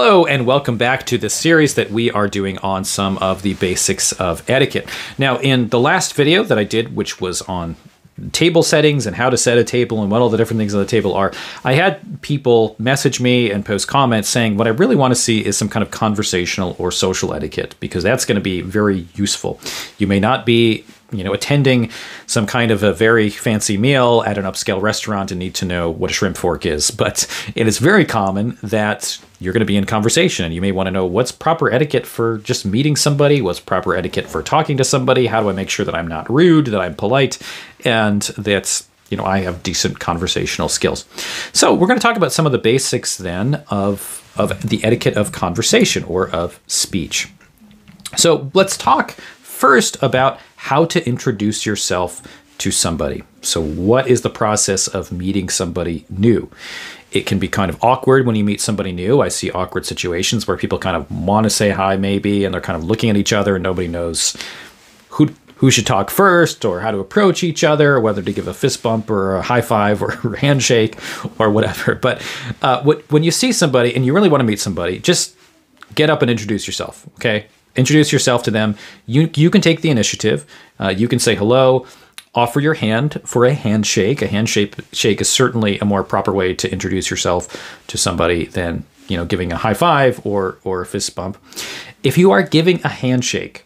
Hello, and welcome back to the series that we are doing on some of the basics of etiquette. Now, in the last video that I did, which was on table settings and how to set a table and what all the different things on the table are, I had people message me and post comments saying what I really want to see is some kind of conversational or social etiquette because that's going to be very useful. You may not be you know, attending some kind of a very fancy meal at an upscale restaurant and need to know what a shrimp fork is. But it is very common that you're going to be in conversation and you may want to know what's proper etiquette for just meeting somebody, what's proper etiquette for talking to somebody, how do I make sure that I'm not rude, that I'm polite, and that's you know I have decent conversational skills. So we're going to talk about some of the basics then of of the etiquette of conversation or of speech. So let's talk first about how to introduce yourself to somebody. So, what is the process of meeting somebody new? It can be kind of awkward when you meet somebody new. I see awkward situations where people kind of want to say hi, maybe, and they're kind of looking at each other and nobody knows who who should talk first or how to approach each other, or whether to give a fist bump or a high five or a handshake or whatever. But uh, what, when you see somebody and you really want to meet somebody, just get up and introduce yourself. Okay, introduce yourself to them. You you can take the initiative. Uh, you can say hello, offer your hand for a handshake. A handshake shake is certainly a more proper way to introduce yourself to somebody than you know giving a high five or or a fist bump. If you are giving a handshake,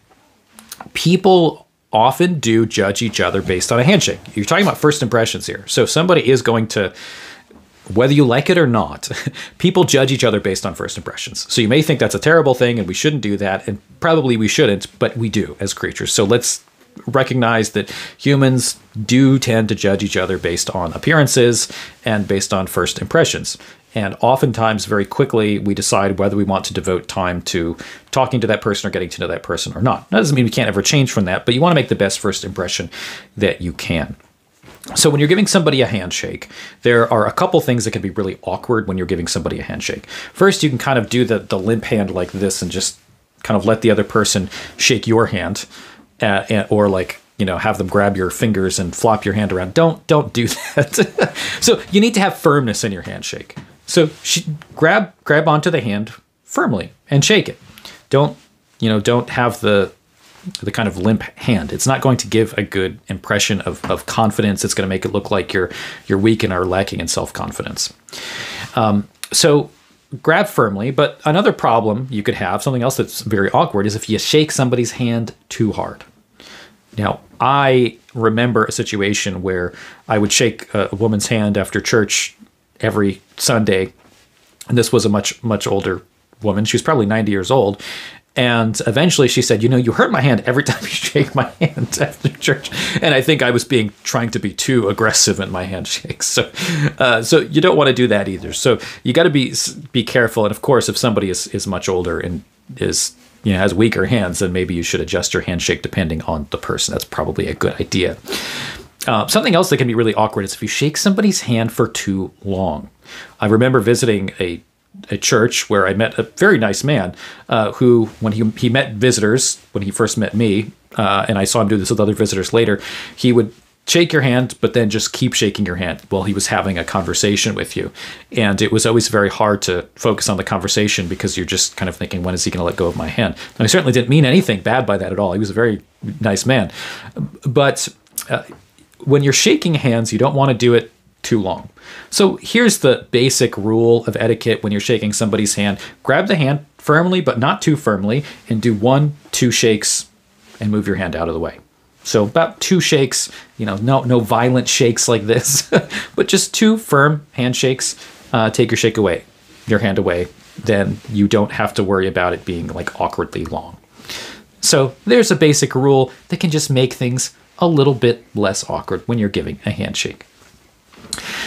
people often do judge each other based on a handshake. You're talking about first impressions here. So somebody is going to whether you like it or not, people judge each other based on first impressions. So you may think that's a terrible thing and we shouldn't do that, and probably we shouldn't, but we do as creatures. So let's recognize that humans do tend to judge each other based on appearances and based on first impressions. And oftentimes, very quickly, we decide whether we want to devote time to talking to that person or getting to know that person or not. That doesn't mean we can't ever change from that, but you want to make the best first impression that you can. So when you're giving somebody a handshake, there are a couple things that can be really awkward when you're giving somebody a handshake. First, you can kind of do the the limp hand like this and just kind of let the other person shake your hand, uh, or like you know have them grab your fingers and flop your hand around. Don't don't do that. so you need to have firmness in your handshake. So grab grab onto the hand firmly and shake it. Don't you know? Don't have the the kind of limp hand. It's not going to give a good impression of, of confidence. It's going to make it look like you're you're weak and are lacking in self confidence. Um, so grab firmly. But another problem you could have, something else that's very awkward, is if you shake somebody's hand too hard. Now, I remember a situation where I would shake a woman's hand after church every Sunday, and this was a much much older woman. She was probably 90 years old. And eventually she said, You know, you hurt my hand every time you shake my hand after church. And I think I was being trying to be too aggressive in my handshakes. So, uh, so you don't want to do that either. So you got to be be careful. And of course, if somebody is, is much older and is you know has weaker hands, then maybe you should adjust your handshake depending on the person. That's probably a good idea. Uh, something else that can be really awkward is if you shake somebody's hand for too long. I remember visiting a a church where I met a very nice man uh, who, when he, he met visitors, when he first met me, uh, and I saw him do this with other visitors later, he would shake your hand, but then just keep shaking your hand while he was having a conversation with you. And it was always very hard to focus on the conversation because you're just kind of thinking, when is he going to let go of my hand? And I certainly didn't mean anything bad by that at all. He was a very nice man. But uh, when you're shaking hands, you don't want to do it too long. So here's the basic rule of etiquette when you're shaking somebody's hand grab the hand firmly, but not too firmly, and do one, two shakes and move your hand out of the way. So about two shakes, you know, no no violent shakes like this, but just two firm handshakes. Uh, take your shake away, your hand away. Then you don't have to worry about it being like awkwardly long. So there's a basic rule that can just make things a little bit less awkward when you're giving a handshake.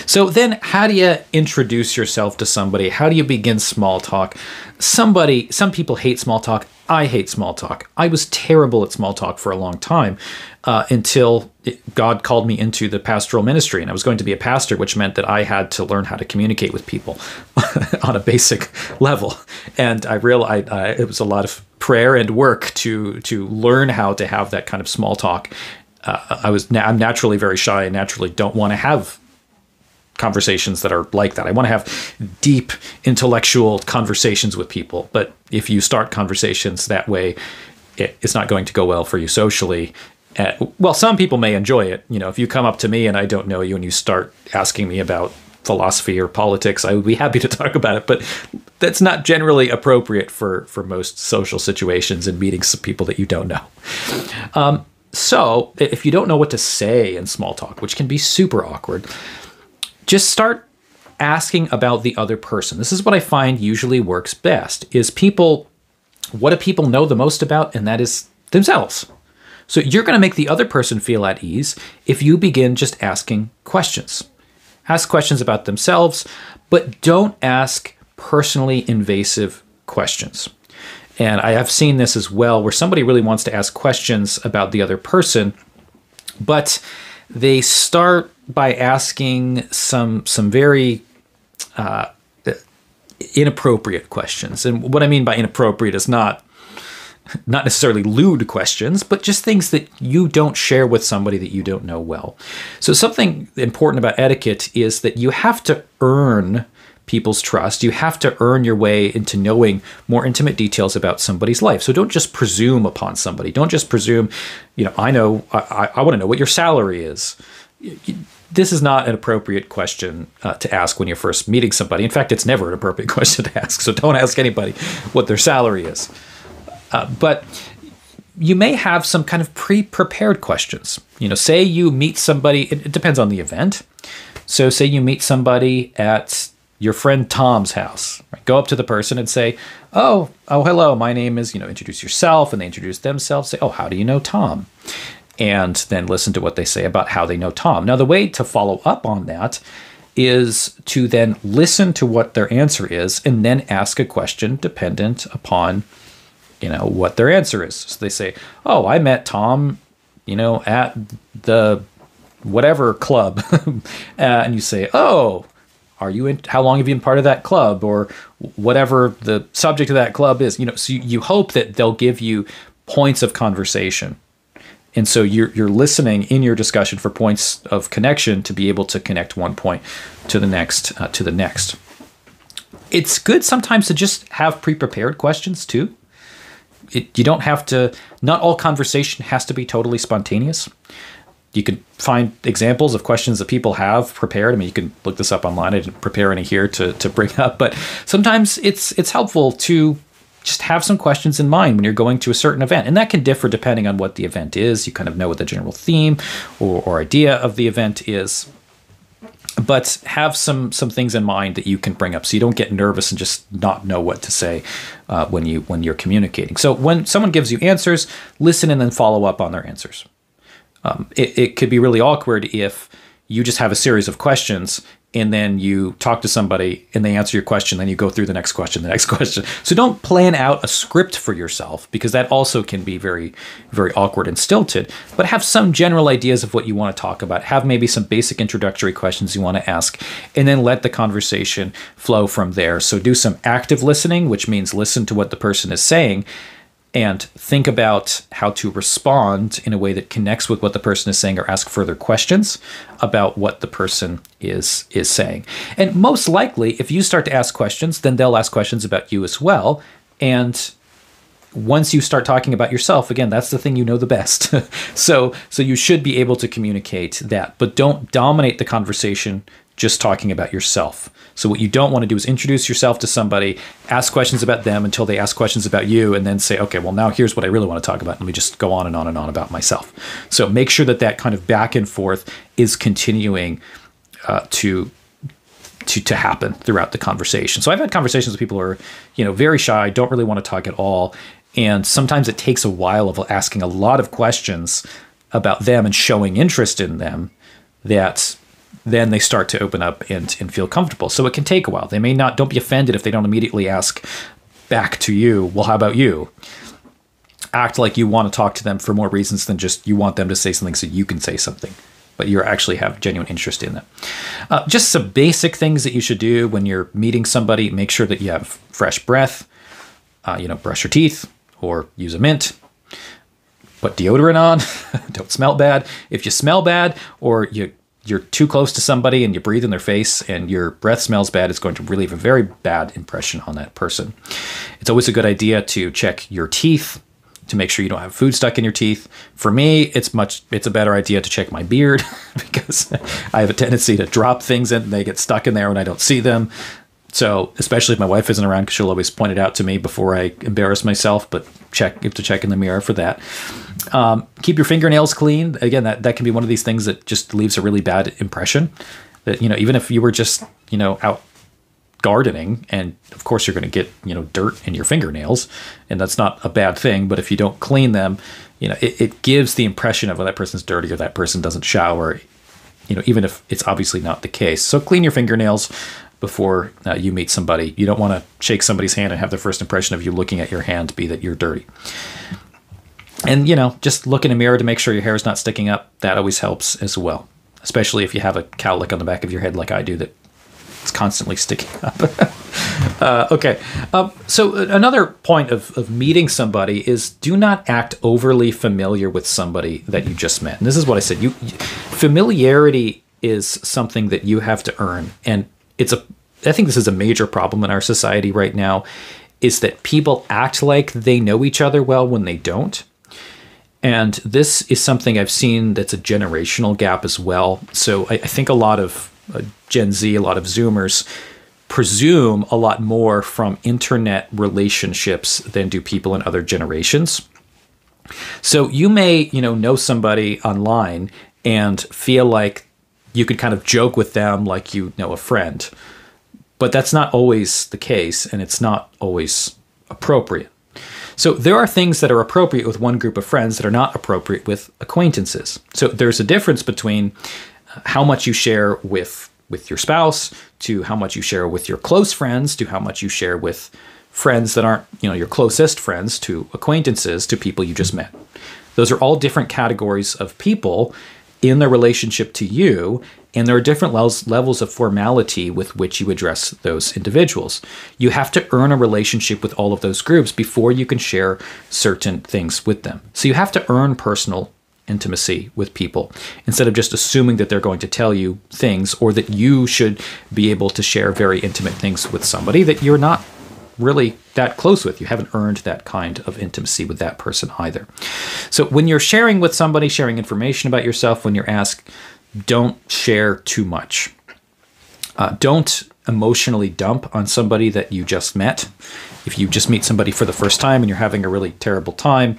So then how do you introduce yourself to somebody? How do you begin small talk? Somebody, some people hate small talk. I hate small talk. I was terrible at small talk for a long time uh, until it, God called me into the pastoral ministry. And I was going to be a pastor, which meant that I had to learn how to communicate with people on a basic level. And I realized uh, it was a lot of prayer and work to to learn how to have that kind of small talk. Uh, I was I'm naturally very shy and naturally don't want to have conversations that are like that. I want to have deep intellectual conversations with people. But if you start conversations that way, it, it's not going to go well for you socially. Uh, well, some people may enjoy it. You know, if you come up to me and I don't know you and you start asking me about philosophy or politics, I would be happy to talk about it. But that's not generally appropriate for for most social situations and meeting some people that you don't know. Um, so, if you don't know what to say in small talk, which can be super awkward, just start asking about the other person. This is what I find usually works best is people what do people know the most about and that is themselves. So you're going to make the other person feel at ease if you begin just asking questions. Ask questions about themselves, but don't ask personally invasive questions. And I have seen this as well where somebody really wants to ask questions about the other person, but they start by asking some some very uh, inappropriate questions. And what I mean by inappropriate is not not necessarily lewd questions, but just things that you don't share with somebody that you don't know well. So something important about etiquette is that you have to earn people's trust. You have to earn your way into knowing more intimate details about somebody's life. So don't just presume upon somebody. Don't just presume, you know, I know, I, I, I want to know what your salary is this is not an appropriate question uh, to ask when you're first meeting somebody. In fact, it's never an appropriate question to ask. So don't ask anybody what their salary is. Uh, but you may have some kind of pre-prepared questions. You know, say you meet somebody. It, it depends on the event. So say you meet somebody at your friend Tom's house. Right? Go up to the person and say, "Oh, oh, hello. My name is." You know, introduce yourself, and they introduce themselves. Say, "Oh, how do you know Tom?" And then listen to what they say about how they know Tom. Now, the way to follow up on that is to then listen to what their answer is and then ask a question dependent upon you know what their answer is. So they say, "Oh, I met Tom, you know, at the whatever club," uh, and you say, "Oh." Are you in? How long have you been part of that club, or whatever the subject of that club is? You know, so you, you hope that they'll give you points of conversation and so you're, you're listening in your discussion for points of connection to be able to connect one point to the next uh, to the next it's good sometimes to just have pre-prepared questions too it, you don't have to not all conversation has to be totally spontaneous you can find examples of questions that people have prepared. I mean, you can look this up online. I didn't prepare any here to, to bring up, but sometimes it's it's helpful to just have some questions in mind when you're going to a certain event. And that can differ depending on what the event is. You kind of know what the general theme or, or idea of the event is. But have some some things in mind that you can bring up, so you don't get nervous and just not know what to say uh, when you when you're communicating. So when someone gives you answers, listen and then follow up on their answers. Um, it, it could be really awkward if you just have a series of questions and then you talk to somebody and they answer your question then you go through the next question the next question. So don't plan out a script for yourself because that also can be very very awkward and stilted. But have some general ideas of what you want to talk about. Have maybe some basic introductory questions you want to ask and then let the conversation flow from there. So do some active listening which means listen to what the person is saying and think about how to respond in a way that connects with what the person is saying or ask further questions about what the person is is saying. And most likely if you start to ask questions, then they'll ask questions about you as well. And once you start talking about yourself again that's the thing you know the best. So so you should be able to communicate that. But don't dominate the conversation just talking about yourself. So what you don't want to do is introduce yourself to somebody, ask questions about them until they ask questions about you, and then say, okay, well now here's what I really want to talk about. Let me just go on and on and on about myself. So make sure that that kind of back and forth is continuing uh, to to to happen throughout the conversation. So I've had conversations with people who are, you know, very shy, don't really want to talk at all, and sometimes it takes a while of asking a lot of questions about them and showing interest in them that then they start to open up and, and feel comfortable. So it can take a while. They may not, don't be offended if they don't immediately ask back to you, well, how about you? Act like you want to talk to them for more reasons than just you want them to say something so you can say something, but you actually have genuine interest in them. Uh, just some basic things that you should do when you're meeting somebody make sure that you have fresh breath, uh, you know, brush your teeth or use a mint. Put deodorant on. don't smell bad. If you smell bad or you you're too close to somebody and you breathe in their face and your breath smells bad, it's going to really leave a very bad impression on that person. It's always a good idea to check your teeth to make sure you don't have food stuck in your teeth. For me, it's much it's a better idea to check my beard because I have a tendency to drop things in and they get stuck in there when I don't see them. So, especially if my wife isn't around, because she'll always point it out to me before I embarrass myself. But check, you have to check in the mirror for that. Um, keep your fingernails clean. Again, that, that can be one of these things that just leaves a really bad impression. That you know, even if you were just you know out gardening, and of course you're going to get you know dirt in your fingernails, and that's not a bad thing. But if you don't clean them, you know, it, it gives the impression of well, that person's dirty or that person doesn't shower. You know, even if it's obviously not the case. So clean your fingernails before uh, you meet somebody. You don't want to shake somebody's hand and have the first impression of you looking at your hand be that you're dirty. And, you know, just look in a mirror to make sure your hair is not sticking up. That always helps as well, especially if you have a cowlick on the back of your head like I do that it's constantly sticking up. uh, okay. Um, so, another point of, of meeting somebody is do not act overly familiar with somebody that you just met. And this is what I said. You, familiarity is something that you have to earn. And it's a I think this is a major problem in our society right now is that people act like they know each other well when they don't. And this is something I've seen that's a generational gap as well. So I, I think a lot of uh, Gen Z, a lot of Zoomers presume a lot more from internet relationships than do people in other generations. So you may, you know, know somebody online and feel like you could kind of joke with them like you know a friend. But that's not always the case, and it's not always appropriate. So there are things that are appropriate with one group of friends that are not appropriate with acquaintances. So there's a difference between uh, how much you share with with your spouse to how much you share with your close friends to how much you share with friends that aren't, you know, your closest friends to acquaintances to people you just met. Those are all different categories of people in their relationship to you, and there are different levels, levels of formality with which you address those individuals. You have to earn a relationship with all of those groups before you can share certain things with them. So you have to earn personal intimacy with people instead of just assuming that they're going to tell you things or that you should be able to share very intimate things with somebody that you're not really that close with. You haven't earned that kind of intimacy with that person either. So when you're sharing with somebody, sharing information about yourself, when you're asked, don't share too much. Uh, don't emotionally dump on somebody that you just met. If you just meet somebody for the first time and you're having a really terrible time,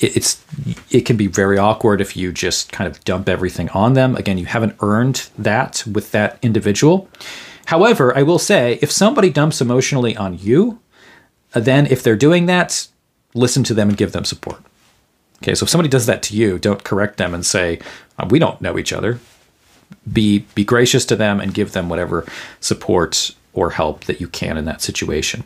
it, it's it can be very awkward if you just kind of dump everything on them. Again, you haven't earned that with that individual. However, I will say if somebody dumps emotionally on you, then if they're doing that, listen to them and give them support. Okay, so if somebody does that to you, don't correct them and say, uh, "We don't know each other." Be be gracious to them and give them whatever support or help that you can in that situation.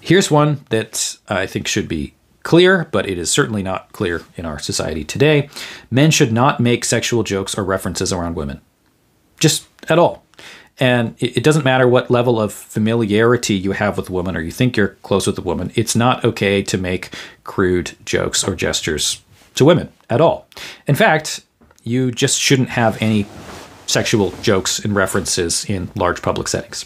Here's one that I think should be clear, but it is certainly not clear in our society today. Men should not make sexual jokes or references around women. Just at all. And it, doesn't matter what level of familiarity you have with a woman or you think you're close with a woman, it's not okay to make crude jokes or gestures to women at all. In fact, you just shouldn't have any sexual jokes and references in large public settings.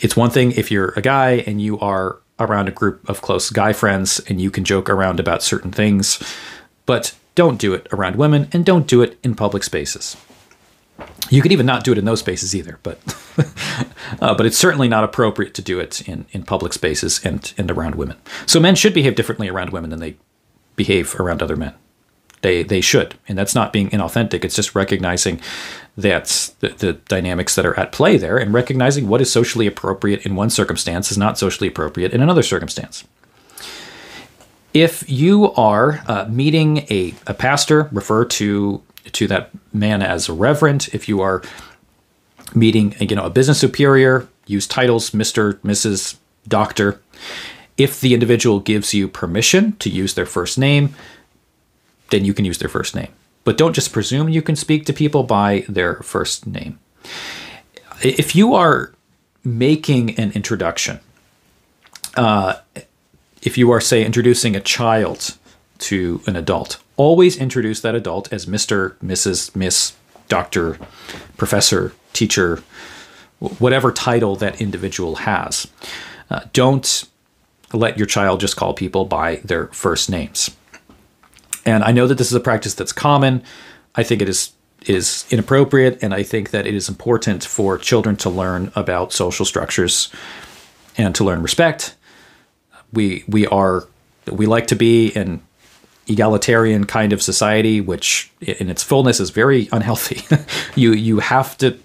It's one thing if you're a guy and you are around a group of close guy friends and you can joke around about certain things, but don't do it around women and don't do it in public spaces. You could even not do it in those spaces either, but uh, but it's certainly not appropriate to do it in, in public spaces and, and around women. So men should behave differently around women than they behave around other men. They they should, and that's not being inauthentic. It's just recognizing that the, the dynamics that are at play there, and recognizing what is socially appropriate in one circumstance is not socially appropriate in another circumstance. If you are uh, meeting a, a pastor, refer to to that man as a reverend. If you are meeting, you know, a business superior, use titles Mr., Mrs., Doctor. If the individual gives you permission to use their first name, then you can use their first name. But don't just presume you can speak to people by their first name. If you are making an introduction, uh, if you are, say, introducing a child to an adult, always introduce that adult as Mr., Mrs., Miss, Doctor, Professor, Teacher, whatever title that individual has. Uh, don't let your child just call people by their first names. And I know that this is a practice that's common. I think it is is inappropriate, and I think that it is important for children to learn about social structures and to learn respect. We we are we like to be an egalitarian kind of society, which in its fullness is very unhealthy. you you have to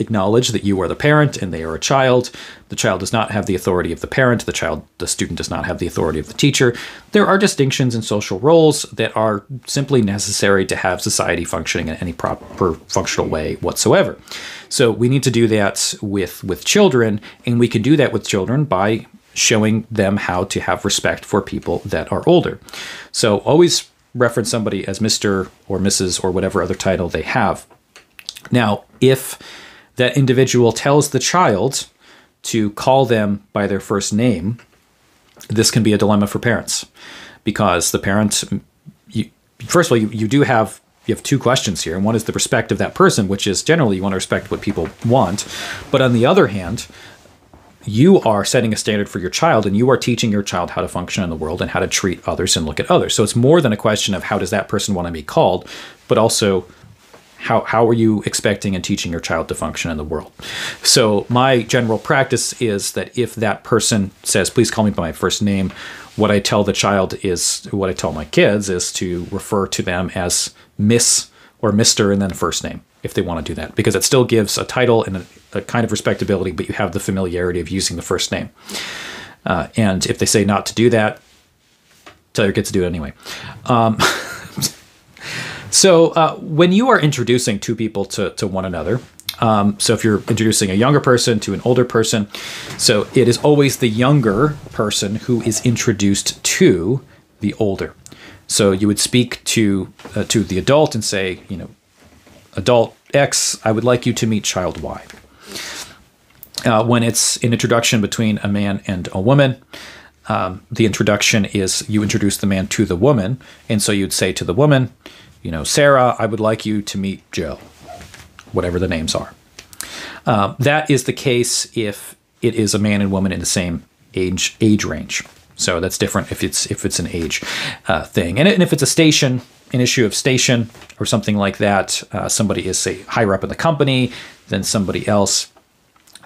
acknowledge that you are the parent and they are a child. The child does not have the authority of the parent. The child, the student does not have the authority of the teacher. There are distinctions in social roles that are simply necessary to have society functioning in any proper functional way whatsoever. So we need to do that with with children, and we can do that with children by showing them how to have respect for people that are older. So always reference somebody as Mr. or Mrs. or whatever other title they have. Now, if that individual tells the child to call them by their first name, this can be a dilemma for parents because the parent, you, first of all, you, you do have you have two questions here, and one is the respect of that person, which is generally you want to respect what people want, but on the other hand, you are setting a standard for your child and you are teaching your child how to function in the world and how to treat others and look at others. So it's more than a question of how does that person want to be called, but also how, how are you expecting and teaching your child to function in the world? So, my general practice is that if that person says, please call me by my first name, what I tell the child is, what I tell my kids is to refer to them as Miss or Mr. and then first name if they want to do that, because it still gives a title and a, a kind of respectability, but you have the familiarity of using the first name. Uh, and if they say not to do that, tell your kids to do it anyway. Um, So uh, when you are introducing two people to, to one another, um, so if you're introducing a younger person to an older person, so it is always the younger person who is introduced to the older. So you would speak to uh, to the adult and say, you know, adult X, I would like you to meet child Y. Uh, when it's an introduction between a man and a woman, um, the introduction is you introduce the man to the woman, and so you'd say to the woman, you know, Sarah, I would like you to meet Joe, whatever the names are. Um, that is the case if it is a man and woman in the same age age range. So that's different if it's if it's an age uh, thing, and, and, if it's a station, an issue of station or something like that. Uh, somebody is say higher up in the company than somebody else.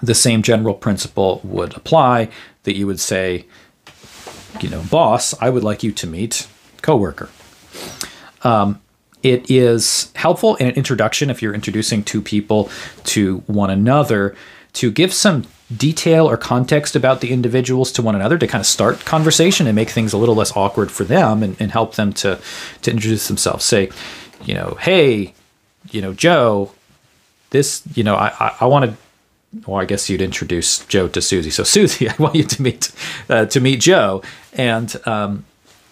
The same general principle would apply. That you would say, you know, boss, I would like you to meet coworker. Um, it is helpful in an introduction if you're introducing two people to one another to give some detail or context about the individuals to one another to kind of start conversation and make things a little less awkward for them and, and help them to to introduce themselves say you know hey you know joe this you know i i, I want to well, I guess you'd introduce Joe to Susie. So Susie, I want you to meet uh, to meet Joe, and um,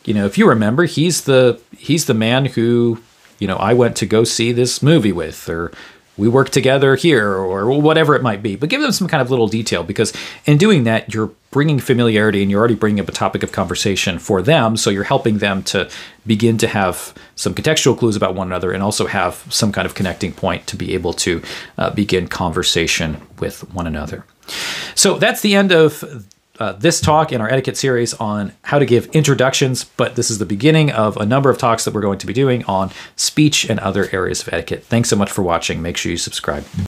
you know, if you remember, he's the he's the man who you know, I went to go see this movie with, or we work together here, or whatever it might be. But give them some kind of little detail because in doing that, you're bringing familiarity and you're already bringing up a topic of conversation for them. So you're helping them to begin to have some contextual clues about one another and also have some kind of connecting point to be able to uh, begin conversation with one another. So that's the end of uh, this talk in our etiquette series on how to give introductions, but this is the beginning of a number of talks that we're going to be doing on speech and other areas of etiquette. Thanks so much for watching. Make sure you subscribe.